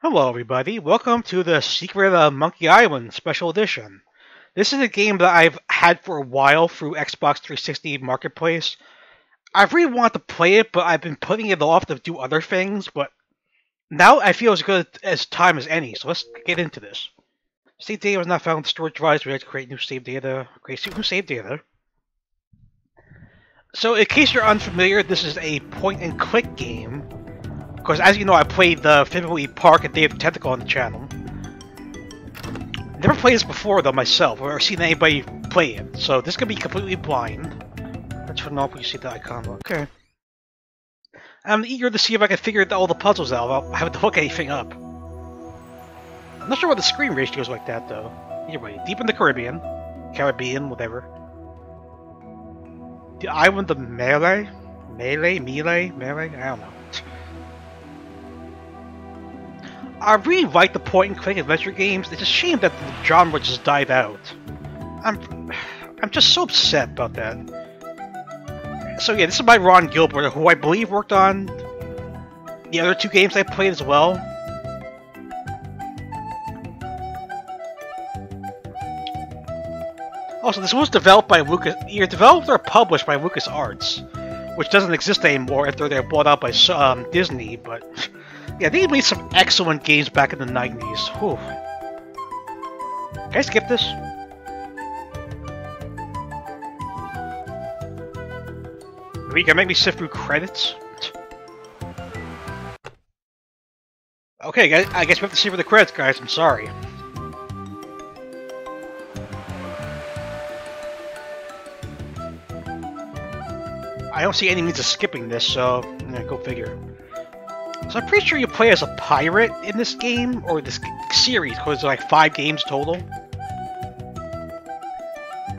Hello, everybody. Welcome to the Secret of Monkey Island Special Edition. This is a game that I've had for a while through Xbox 360 Marketplace. I really want to play it, but I've been putting it off to do other things, but now I feel as good as time as any, so let's get into this. Save data was not found in the storage device. We had to create new save data. Create new save data. So, in case you're unfamiliar, this is a point-and-click game. Because, as you know, I played the Thimbleweed Park and Day of the Tentacle on the channel. Never played this before, though, myself, or seen anybody play it. So, this could be completely blind. Let's turn off when you see the icon. Okay. I'm eager to see if I can figure all the puzzles out without having to hook anything up. I'm not sure what the screen ratio is like that, though. Either way, deep in the Caribbean. Caribbean, whatever. The island of Melee? Melee? Melee? Melee? I don't know. I really like the point-and-click adventure games. It's a shame that the genre just died out. I'm, I'm just so upset about that. So yeah, this is by Ron Gilbert, who I believe worked on the other two games I played as well. Also, this was developed by Lucas, either developed or published by LucasArts, which doesn't exist anymore after they were bought out by um, Disney. But yeah, they made some excellent games back in the '90s. Whew. Can I skip this? Are you gonna make me sift through credits? Okay, I guess we have to see for the credits, guys. I'm sorry. I don't see any means of skipping this, so yeah, go figure. So I'm pretty sure you play as a pirate in this game, or this series, because there's like five games total.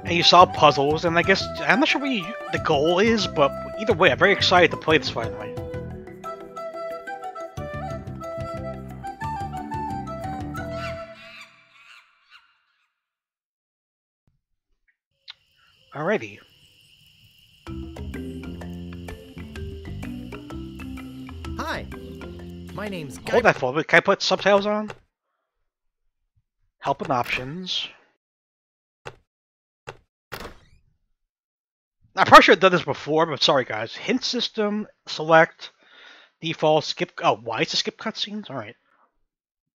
And you solve puzzles, and I guess, I'm not sure what you, the goal is, but either way, I'm very excited to play this finally. Alrighty. Hold that for me. Can I put subtitles on? Help and options. I probably should have done this before, but sorry guys. Hint system, select, default, skip. Oh, why is to skip cutscenes? Alright.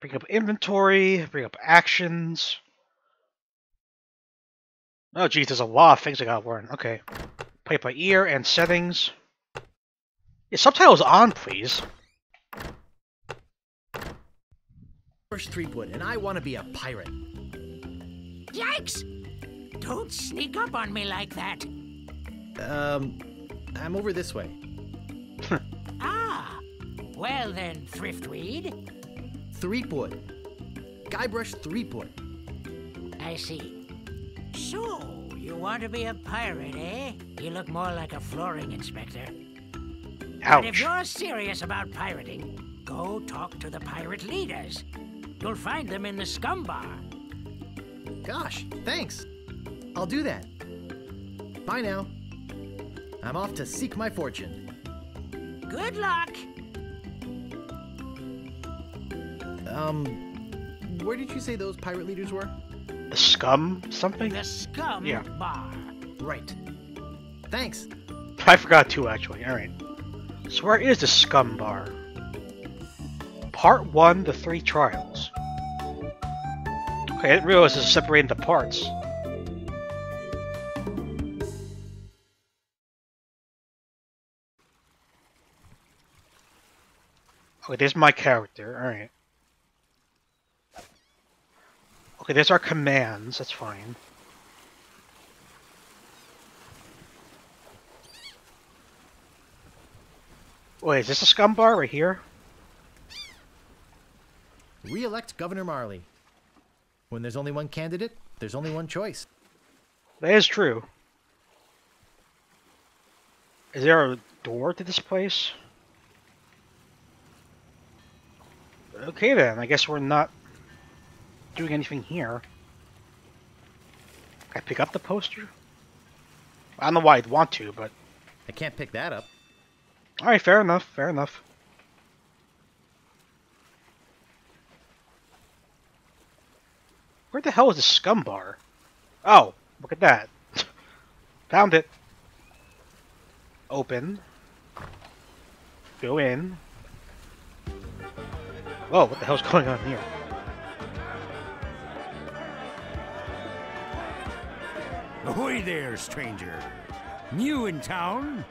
Bring up inventory, bring up actions. Oh, geez, there's a lot of things I gotta learn. Okay. Play by ear and settings. Yeah, subtitles on, please. First Threepwood, and I want to be a pirate. Yikes! Don't sneak up on me like that. Um, I'm over this way. Ah, well then, Thriftweed. Threepwood. Guybrush Threepwood. I see. So, you want to be a pirate, eh? You look more like a flooring inspector. Ouch. But if you're serious about pirating, go talk to the pirate leaders. You'll find them in the scum bar. Gosh, thanks. I'll do that. Bye now. I'm off to seek my fortune. Good luck. Um, where did you say those pirate leaders were? The scum something? The scum Yeah. bar. Right. Thanks. I forgot too, actually. Alright. So where is the scum bar? Part 1, the three trials. Okay, I didn't realize this is separating the parts. Okay, there's my character, alright. Okay, there's our commands, that's fine. Wait, is this a scum bar right here? Re-elect Governor Marley. When there's only one candidate, there's only one choice. That is true. Is there a door to this place? Okay then, I guess we're not doing anything here. Can I pick up the poster? I don't know why I'd want to, but... I can't pick that up. Alright, fair enough, fair enough. Where the hell is the scum bar? Oh, look at that. Found it. Open. Go in. Whoa, what the hell's going on here? Ahoy there, stranger. New in town?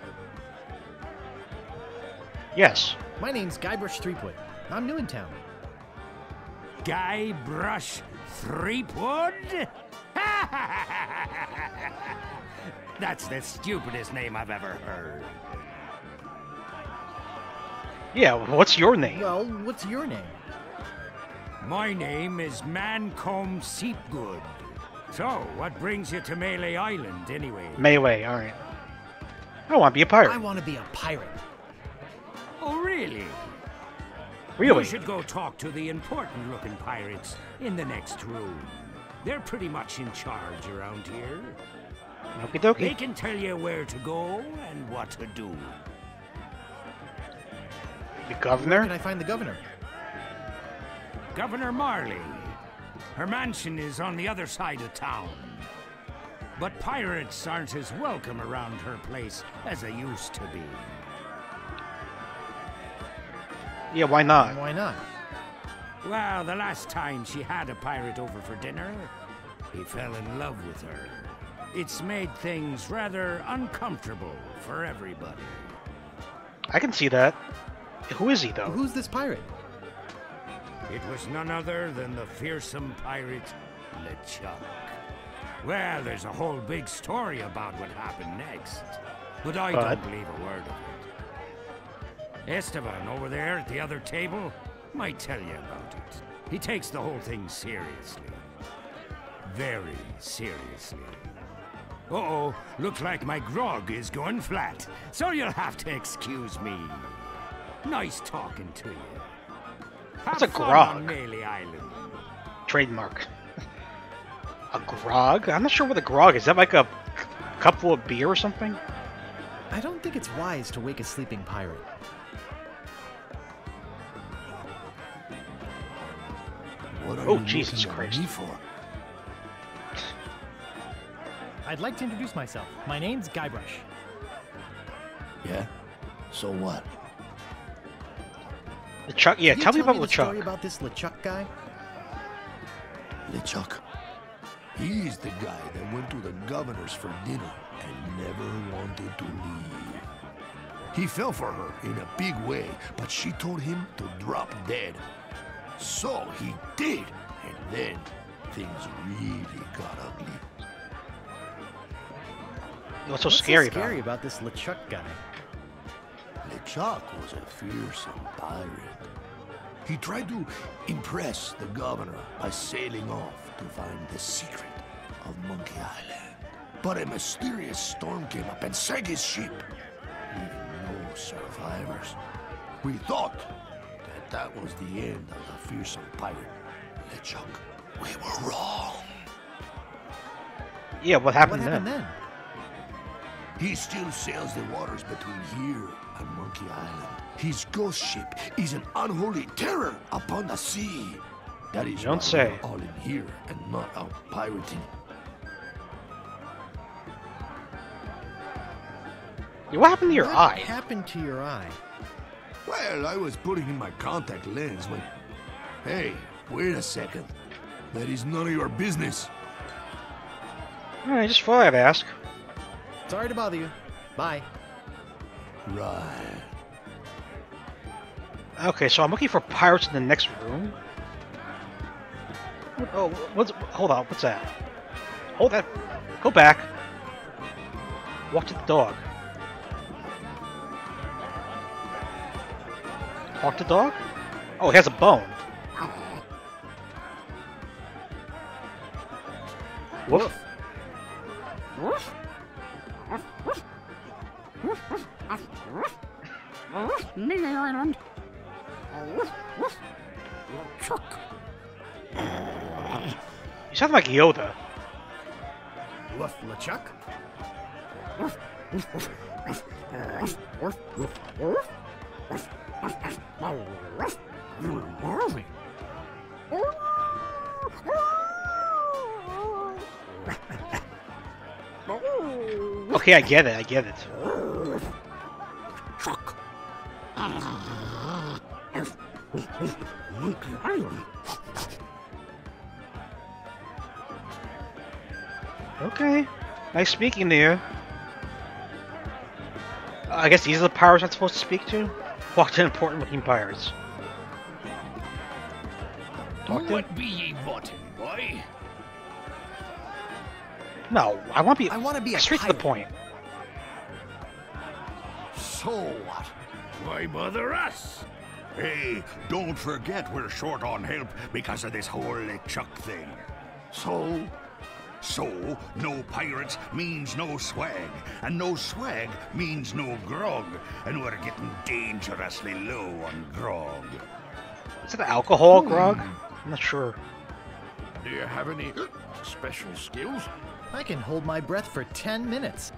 Yes. My name's Guybrush Threepwood. I'm new in town. Guybrush Threepwood? That's the stupidest name I've ever heard. Yeah, what's your name? Well, what's your name? My name is Mancomb Seepgood. So, what brings you to Melee Island, anyway? Melee, alright. I want to be a pirate. I want to be a pirate. Oh, really? Really? You should go talk to the important looking pirates in the next room. They're pretty much in charge around here. Okie They can tell you where to go and what to do. The Where governor? can I find the governor? Governor Marley. Her mansion is on the other side of town. But pirates aren't as welcome around her place as they used to be. Yeah, why not? Why not? Well, the last time she had a pirate over for dinner, he fell in love with her. It's made things rather uncomfortable for everybody. I can see that. Who is he, though? Who's this pirate? It was none other than the fearsome pirate LeChuck. Well, there's a whole big story about what happened next, but I But? don't believe a word of it. Esteban over there at the other table might tell you about it. He takes the whole thing seriously. Very seriously. Uh-oh, looks like my grog is going flat, so you'll have to excuse me. Nice talking to you. What's a grog? Island. Trademark. a grog? I'm not sure what a grog is. Is that like a c- cup full of beer or something? I don't think it's wise to wake a sleeping pirate. What are Oh, you Jesus looking Christ. me for? I'd like to introduce myself. My name's Guybrush. Yeah? So what? LeChuck? Yeah, Can tell me about the story LeChuck. about this LeChuck guy? LeChuck. He's the guy that went to the governor's for dinner and never wanted to leave. He fell for her in a big way, but she told him to drop dead. So he did, and then things really got ugly. What's so What's scary, so scary about about this LeChuck guy? LeChuck was a fearsome pirate. He tried to impress the governor by sailing off to find the secret of Monkey Island. But a mysterious storm came up and sank his ship, leaving no survivors. We thought that was the end of the fearsome pirate, LeChuck. We were wrong. Yeah, what What happened, happened then? then? He still sails the waters between here and Monkey Island. His ghost ship is an unholy terror upon the sea. That is Don't say. all in here and not out pirating. What happened to your what eye? What happened to your eye? Well, I was putting in my contact lens when... Hey, wait a second. That is none of your business. I just thought I'd ask. Sorry to bother you. Bye. Right. Okay, so I'm looking for pirates in the next room. Oh, what's? Hold on, what's that? Hold that. Go back. Walk to the dog. Walk the dog? Oh, he has a bone. Woof. Melee Island. Chuck. You sound like Yoda. Woof, LeChuck? Okay, I get it, I get it. Okay. Nice speaking to you. I guess these are the powers I'm supposed to speak to? Walked in important looking pirates. Talk to What be ye wanting, boy? No, I want to be I want to be a straight to the point. So what? Why bother us? Hey, don't forget we're short on help because of this whole LeChuck thing. So? So, no pirates means no swag, and no swag means no grog, and we're getting dangerously low on grog. Is it alcohol, hmm. Grog? I'm not sure. Do you have any uh, special skills? I can hold my breath for 10 minutes.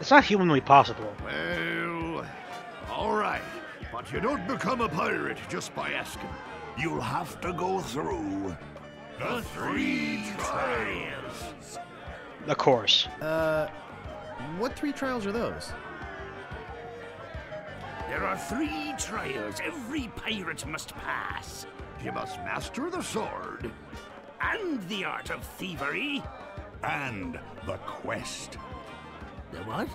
It's not humanly possible. Well, all right. But you don't become a pirate just by asking. You'll have to go through the three trials. Of course. Uh, what three trials are those? There are three trials every pirate must pass. You must master the sword And the art of thievery. and the quest. The what?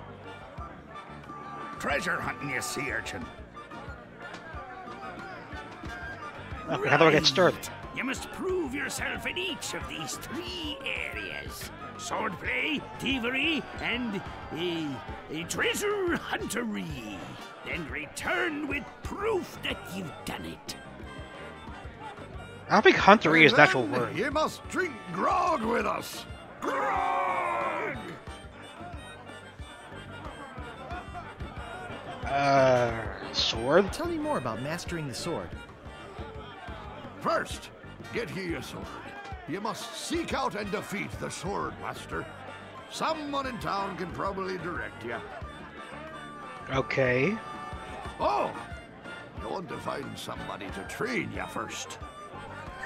Treasure hunting, you sea urchin. Okay, how do I get started? Right. You must prove yourself in each of these three areas. Swordplay, thievery, and a, a treasure huntery. Then return with proof that you've done it. I don't think huntery is an actual word. You must drink grog with us. Grog! Uh, sword? Tell me more about mastering the sword. First, get ye a sword. You must seek out and defeat the sword master. Someone in town can probably direct you. Okay. Oh, you want to find somebody to train you first.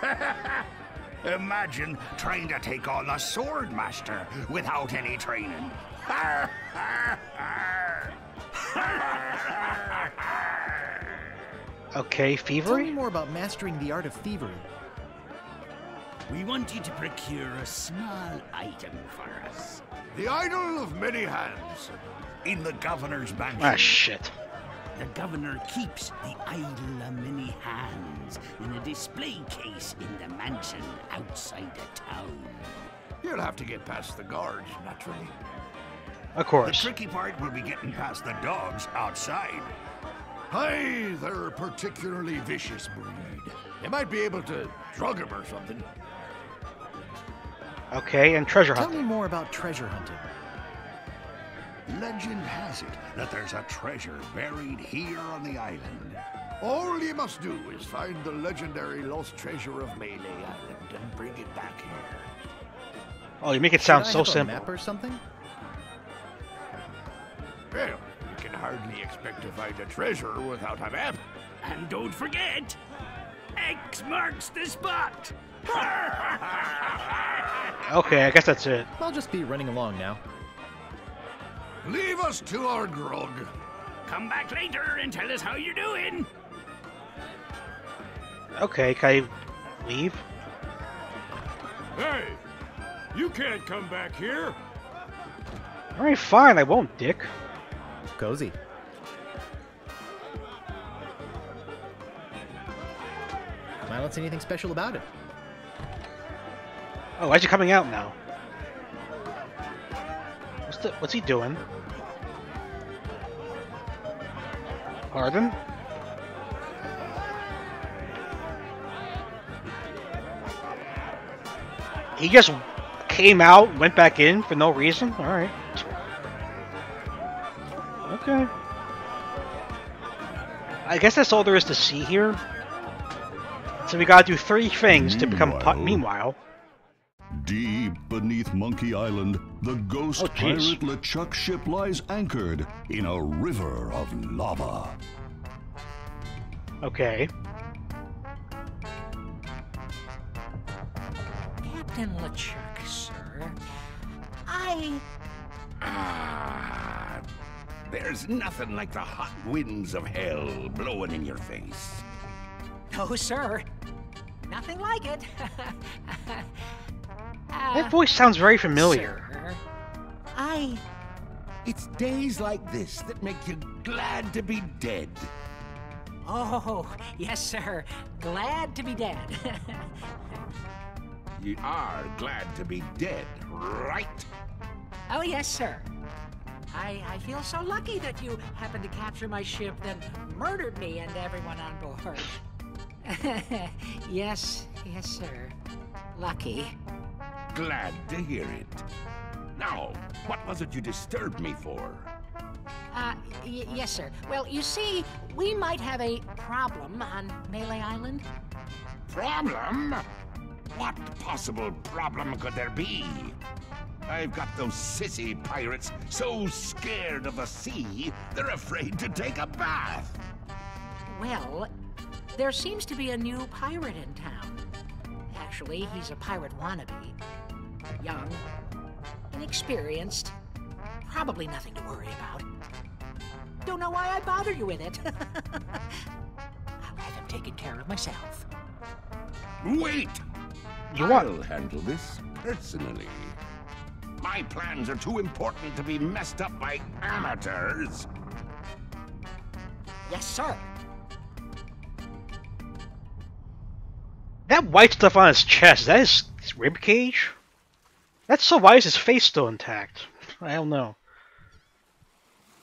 Imagine trying to take on the sword master without any training. Okay, Tell me more about mastering the art of thievery. We want you to procure a small item for us. the idol of many hands in the governor's mansion. Ah, shit. The governor keeps the idol of many hands in a display case in the mansion outside the town. You'll have to get past the guards, naturally. Of course. The tricky part will be getting past the dogs outside. Hey, they're a particularly vicious breed. You might be able to drug them or something. Okay, and treasure Tell hunting. Tell me more about treasure hunting. Legend has it that there's a treasure buried here on the island. All you must do is find the legendary lost treasure of Melee Island and bring it back here. Oh, you make it sound Should I so have a simple. map or something? Well, you can hardly expect to find a treasure without a map. And don't forget, X marks the spot. Okay, I guess that's it. I'll just be running along now. Leave us to our grog. Come back later and tell us how you're doing. Okay, can I leave? Hey, you can't come back here. Alright, fine, I won't, dick. Cozy. See anything special about it. Oh, why's he coming out now? What's the, what's he doing? Pardon? He just came out, went back in for no reason? Alright. Okay. I guess that's all there is to see here. So we gotta do three things to become pi- Meanwhile- meanwhile. Deep beneath Monkey Island, the ghost Oh, pirate LeChuck ship lies anchored in a river of lava. Okay. Captain LeChuck, sir. I. Ah, there's nothing like the hot winds of hell blowing in your face. No, sir. Nothing like it. Uh, that voice sounds very familiar. Sir, I. It's days like this that make you glad to be dead. Oh, yes, sir. Glad to be dead. You are glad to be dead, right? oh, yes, sir. I, I feel so lucky that you happened to capture my ship, then murdered me and everyone on board. yes, yes, sir. Lucky. Glad to hear it. Now, what was it you disturbed me for? Uh, y- yes, sir. Well, you see, we might have a problem on Melee Island. Problem? What possible problem could there be? I've got those sissy pirates so scared of the sea, they're afraid to take a bath. Well, there seems to be a new pirate in town. Actually, he's a pirate wannabe. Young, inexperienced, probably nothing to worry about. Don't know why I bother you with it. I'll have him taken care of myself. Wait! I'll handle this personally. My plans are too important to be messed up by amateurs. Yes, sir. That white stuff on his chest, that is his, his rib cage? That's so why is his face still intact? I don't know.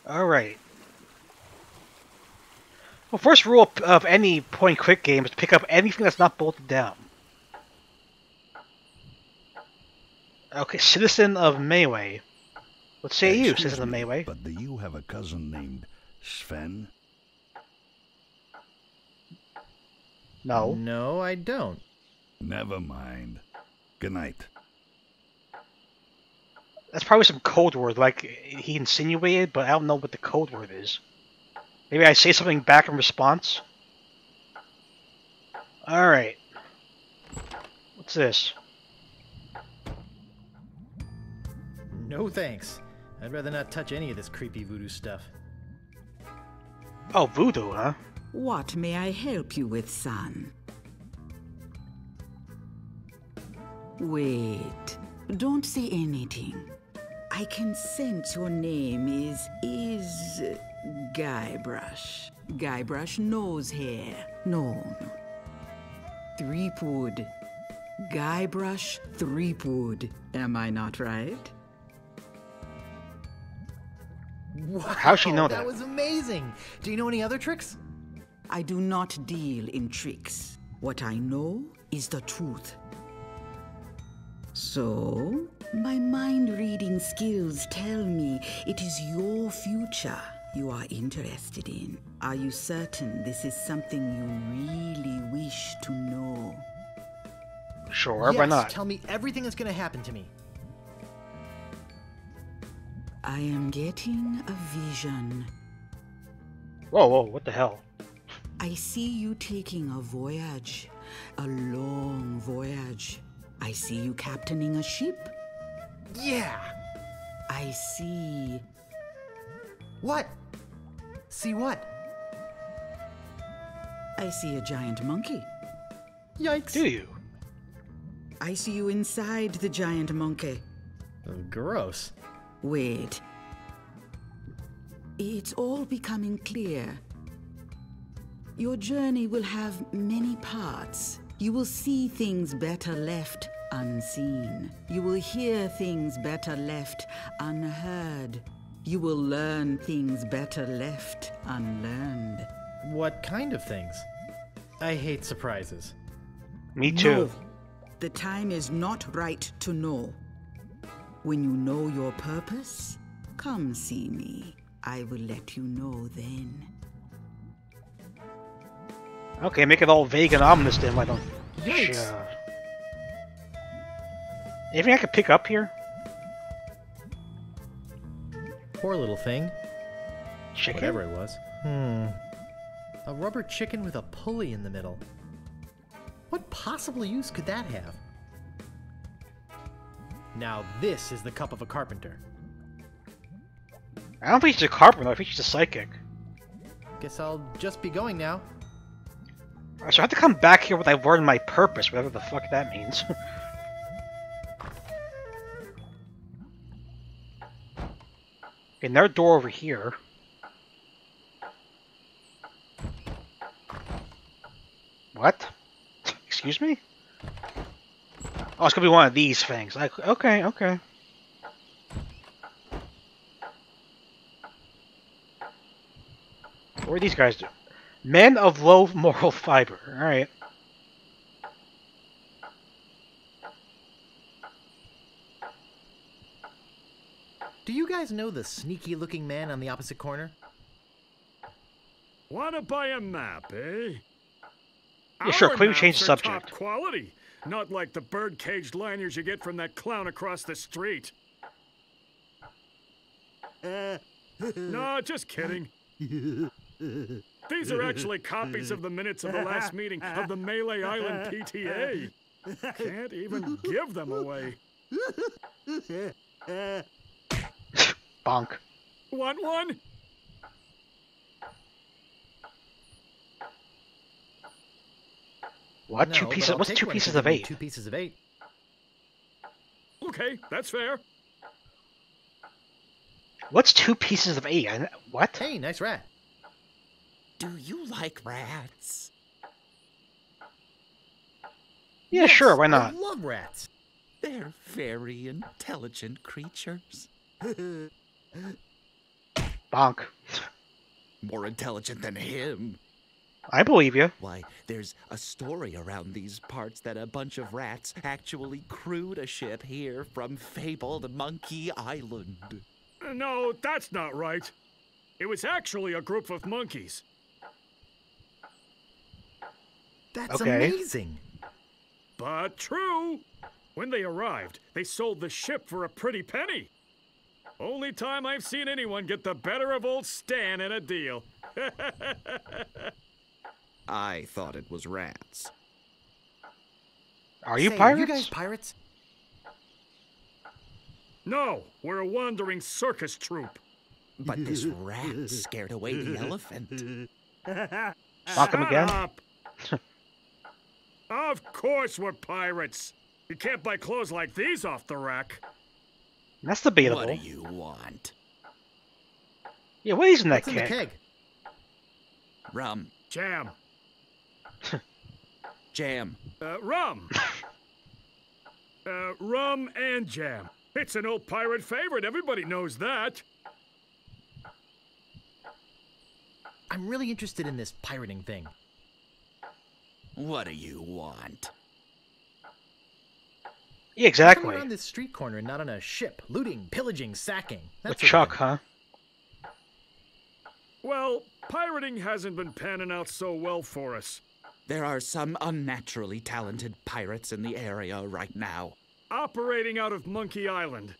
Alright. Well, first rule of- of any point quick game is to pick up anything that's not bolted down. Okay, citizen of Melee. What say you, Excuse citizen of me, Melee? But do you have a cousin named Sven? No. No, I don't. Never mind. Good night. That's probably some code word, like he insinuated, but I don't know what the code word is. Maybe I say something back in response? Alright. What's this? No thanks. I'd rather not touch any of this creepy voodoo stuff. Oh, voodoo, huh? What may I help you with, son? Wait, don't say anything. I can sense your name is is Guybrush. Guybrush nose hair. No, no. Threepwood. Guybrush Threepwood. Am I not right? Wow, How'd she know that? That was amazing. Do you know any other tricks? I do not deal in tricks. What I know is the truth. So, my mind reading skills tell me it is your future you are interested in. Are you certain this is something you really wish to know? Sure, yes, why not? Tell me everything that's gonna happen to me. I am getting a vision. Whoa, whoa, what the hell? I see you taking a voyage, a long voyage. I see you captaining a ship. Yeah. I see What? See what? I see a giant monkey. Yikes. Do you? I see you inside the giant monkey. Oh, gross. Wait. It's all becoming clear. Your journey will have many parts. You will see things better left unseen. You will hear things better left unheard. You will learn things better left unlearned. What kind of things? I hate surprises. Me too. No, the time is not right to know. When you know your purpose, come see me. I will let you know then. Okay, make it all vague and ominous then, why don't Yikes. Sure. Anything I could pick up here? Poor little thing. Chicken? Whatever it was. Hmm. A rubber chicken with a pulley in the middle. What possible use could that have? Now this is the cup of a carpenter. I don't think she's a carpenter. I think she's a psychic. Guess I'll just be going now. So I have to come back here when I've learned my purpose, whatever the fuck that means. Another door over here. What? Excuse me? Oh, it's gonna be one of these things. Like, okay, okay. What are these guys do? Men of low moral fiber. Alright. Do you guys know the sneaky looking man on the opposite corner? Wanna buy a map, eh? Yeah, sure, Our can we change the subject? Top quality, not like the bird-caged lanyards you get from that clown across the street. no, just kidding. These are actually copies of the minutes of the last meeting of the Melee Island PTA. Can't even give them away. Bonk. Want one? What? No, two pieces? What's two pieces of eight? Two pieces of eight. Okay, that's fair. What's two pieces of eight? I- What? Hey, nice rat. Do you like rats? Yeah, sure. Why not? I love rats. They're very intelligent creatures. Bonk. More intelligent than him. I believe you. Why, there's a story around these parts that a bunch of rats actually crewed a ship here from fabled Monkey Island. No, that's not right. It was actually a group of monkeys. That's Okay. amazing. But true. When they arrived, they sold the ship for a pretty penny. Only time I've seen anyone get the better of old Stan in a deal. I thought it was rats. Are you Say, pirates? You guys pirates? no, we're a wandering circus troupe. But this rat scared away the elephant. Bonk him again? Up. of course we're pirates. You can't buy clothes like these off the rack. That's debatable. What do you want? Yeah, what is in that What's in the keg? keg? Rum. Jam. Jam. Uh, rum. uh, rum and jam. It's an old pirate favorite. Everybody knows that. I'm really interested in this pirating thing. What do you want? Yeah, exactly. we're on this street corner and not on a ship, looting, pillaging, sacking. That With sort Chuck, huh? Well, pirating hasn't been panning out so well for us. There are some unnaturally talented pirates in the area right now. Operating out of Monkey Island.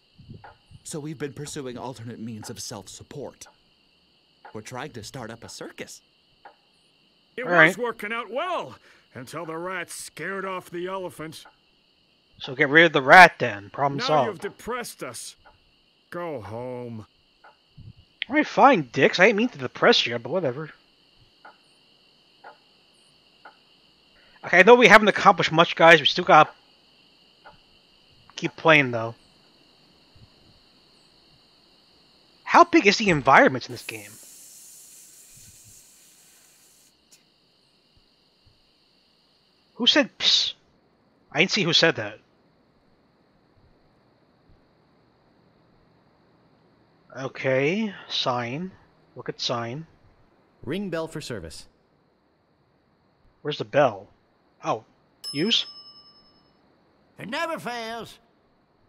So we've been pursuing alternate means of self support. We're trying to start up a circus. It All was right. working out well until the rats scared off the elephant. So get rid of the rat then. Problem now solved. you've depressed us. Go home. Alright, fine, dicks. I didn't mean to depress you, but whatever. Okay, I know we haven't accomplished much, guys. We still gotta keep playing, though. How big is the environment in this game? Who said psst? I didn't see who said that. Okay, sign. Look at sign. Ring bell for service. Where's the bell? Oh, use? It never fails.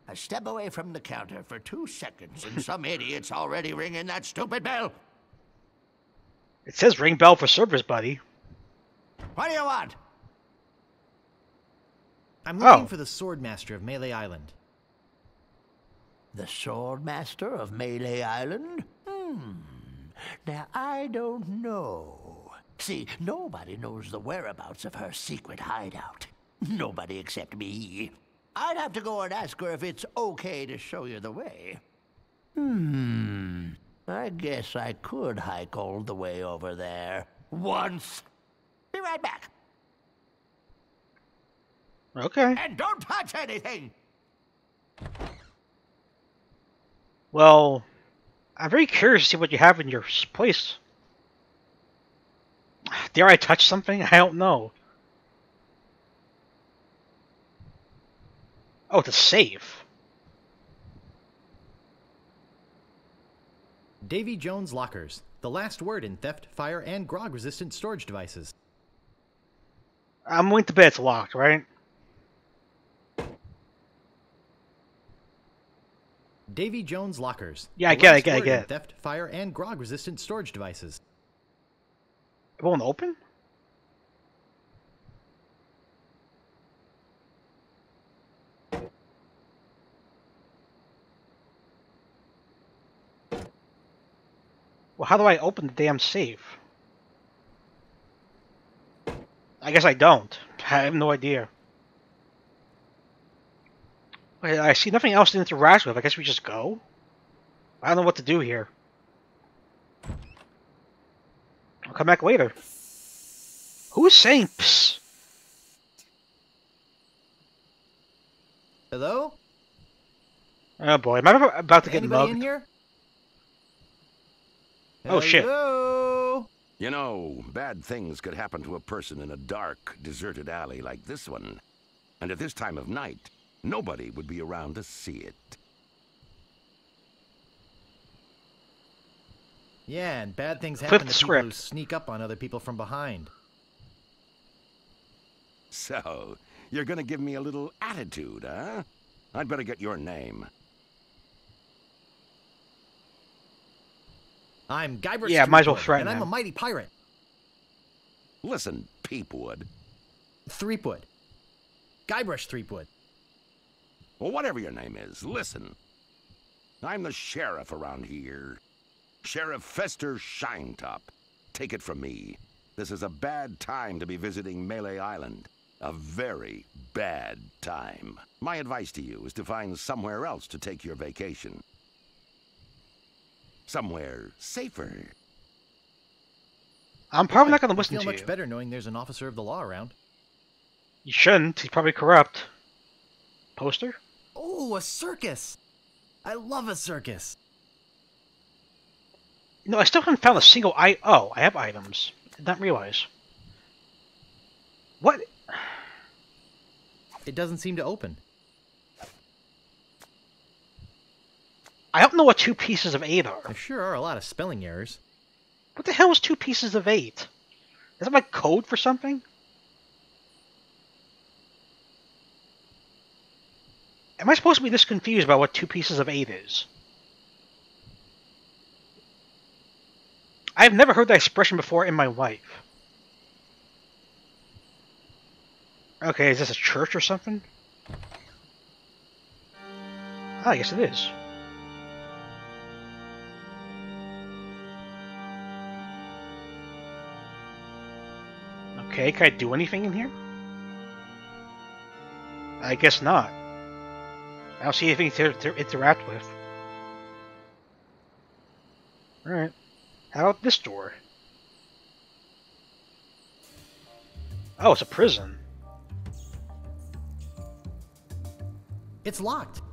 I step away from the counter for two seconds, and some idiot's already ringing that stupid bell. It says ring bell for service, buddy. What do you want? I'm looking Oh. for the Swordmaster of Melee Island. The Swordmaster of Melee Island? Hmm. Now, I don't know. See, nobody knows the whereabouts of her secret hideout. Nobody except me. I'd have to go and ask her if it's okay to show you the way. Hmm. I guess I could hike all the way over there. Once. Be right back. Okay. And don't touch anything! Well, I'm very curious to see what you have in your place. Dare I touch something? I don't know. Oh, to save. Davy Jones Lockers, the last word in theft, fire, and grog resistant storage devices. I'm going to bet it's locked, right? Davy Jones Lockers. Yeah, I get it, I get it, I get it. Theft, fire, and grog resistant storage devices. It won't open? Well, how do I open the damn safe? I guess I don't. I have no idea. Wait, I see nothing else to interact with. I guess we just go? I don't know what to do here. I'll come back later. Who is saying psst? Hello? Oh boy, am I about to get Anybody mugged? in here? Oh, shit. You know, bad things could happen to a person in a dark, deserted alley like this one. And at this time of night, nobody would be around to see it. Yeah, and bad things Flip happen the to people who script. sneak up on other people from behind. So, you're gonna give me a little attitude, huh? I'd better get your name. I'm Guybrush Yeah, might as well Threepwood, threaten And I'm him. a mighty pirate. Listen, Peepwood. Threepwood. Guybrush Threepwood. Well, whatever your name is, listen. I'm the sheriff around here. Sheriff Fester Shinetop. Take it from me. This is a bad time to be visiting Melee Island. A very bad time. My advice to you is to find somewhere else to take your vacation. Somewhere safer. I'm probably not going to I listen feel to much better knowing there's an officer of the law around. You shouldn't. He's probably corrupt. Poster? Oh, a circus! I love a circus. No, I still haven't found a single I. Oh, I have items. Did not realize. What? It doesn't seem to open. I don't know what two pieces of eight are. There sure are a lot of spelling errors. What the hell is two pieces of eight? Is that like code for something? Am I supposed to be this confused about what two pieces of eight is? I've never heard that expression before in my life. Okay, is this a church or something? Ah, I guess it is. Okay, can I do anything in here? I guess not. I don't see anything to, to interact with. Alright. How about this door? Oh, it's a prison. It's locked.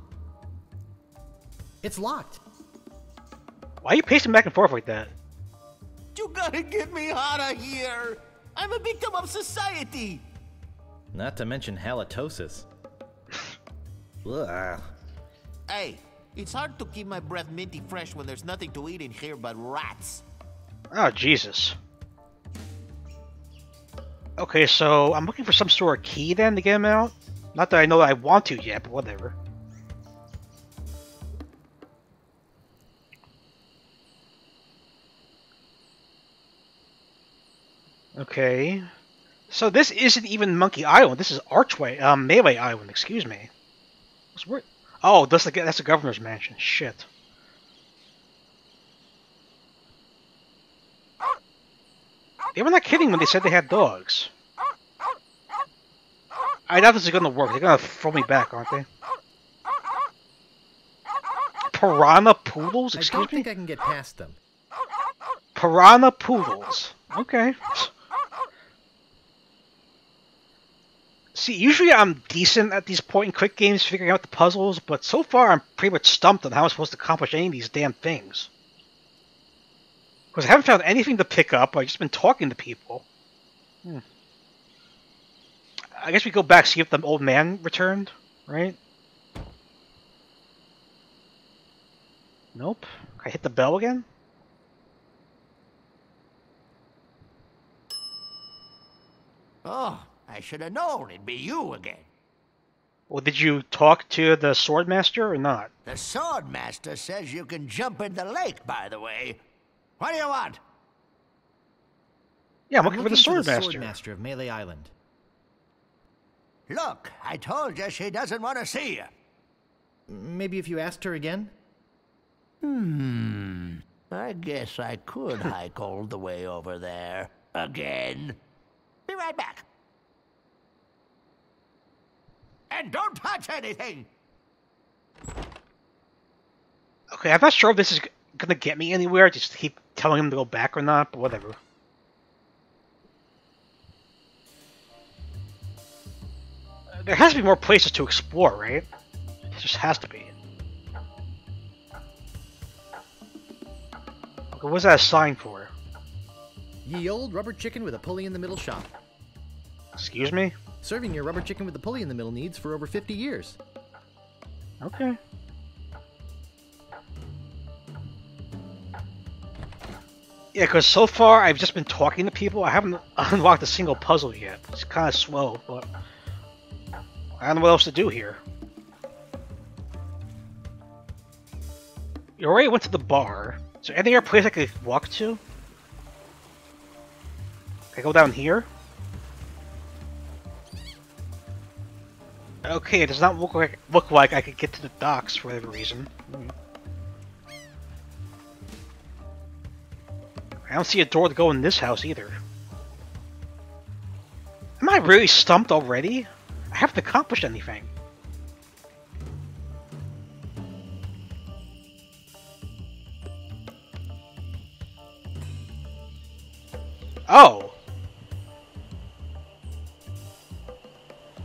It's locked. Why are you pacing back and forth like that? You gotta get me out of here! I'm a victim of society! Not to mention halitosis. Ugh. Hey, it's hard to keep my breath minty fresh when there's nothing to eat in here but rats. Oh, Jesus. Okay, so I'm looking for some sort of key then to get him out? Not that I know that I want to yet, but whatever. Okay. So this isn't even Monkey Island. This is Archway, um, Melee Island. Excuse me. What's where? Oh, that's the that's the governor's mansion. Shit. They were not kidding when they said they had dogs. I doubt this is gonna work. They're gonna throw me back, aren't they? Piranha poodles? Excuse me? I don't me? think I can get past them. Piranha poodles. Okay. See, usually I'm decent at these point and click games figuring out the puzzles, but so far I'm pretty much stumped on how I'm supposed to accomplish any of these damn things. Because I haven't found anything to pick up, I've just been talking to people. Hmm. I guess we go back see if the old man returned, right? Nope. I hit the bell again? Oh, I should have known it'd be you again. Well, did you talk to the swordmaster or not? The swordmaster says you can jump in the lake, by the way. What do you want? Yeah, I'm looking, for the for swordmaster. the swordmaster of Melee Island. Look, I told you she doesn't want to see you. Maybe if you asked her again? Hmm. I guess I could hike all the way over there. Again. Be right back. And don't touch anything! Okay, I'm not sure if this is gonna get me anywhere. Just keep telling him to go back or not, but whatever. Uh, There has to be more places to explore, right? There just has to be. Okay, what's that a sign for? Ye old rubber chicken with a pulley in the middle shop. Excuse me? Serving your rubber chicken with a pulley in the middle needs for over 50 years. Okay. Yeah, because so far I've just been talking to people. I haven't unlocked a single puzzle yet. It's kind of slow, but I don't know what else to do here. You already went to the bar. Is there any other place I could walk to? Can I go down here? Okay, it does not look like look like I could get to the docks for whatever reason. I don't see a door to go in this house either. Am I really stumped already? I haven't accomplished anything. Oh!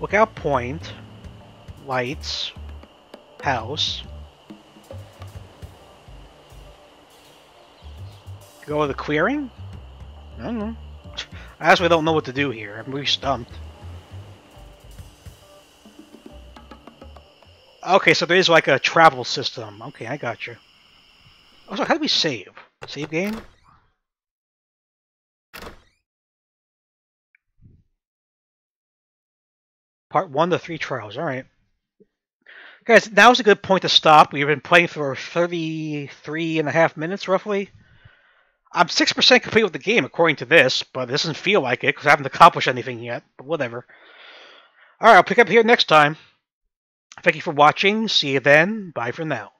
Lookout point, lights, house. Go to the clearing? I don't know. I actually don't know what to do here. I'm really stumped. Okay, so there is like a travel system. Okay, I got you. Also, how do we save? Save game? Part 1 to 3 trials, alright. Guys, now's a good point to stop. We've been playing for 33 and a half minutes, roughly. I'm 6% complete with the game, according to this, but it doesn't feel like it, because I haven't accomplished anything yet, but whatever. Alright, I'll pick up here next time. Thank you for watching. See you then. Bye for now.